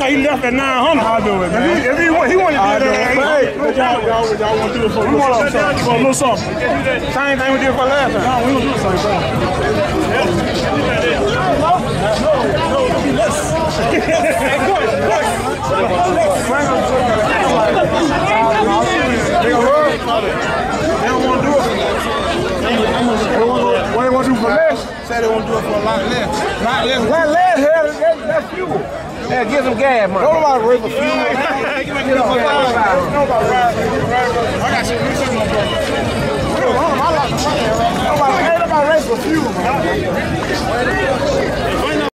left at 900. I'll do it, If man. he, if he, wa- he wanted to do do it. that, hey, what y'all, y'all, y'all want to do it for a we little want something? to for a little something. Same thing we did for last time. No, we don't do the same thing. They gonna run. They don't want to do it for What they want to do for less? Say they want to do it for a lot less. Lot less. That last hell, that, that's fuel. Yeah, give some gas money. Don't nobody raise for fuel. Up for Don't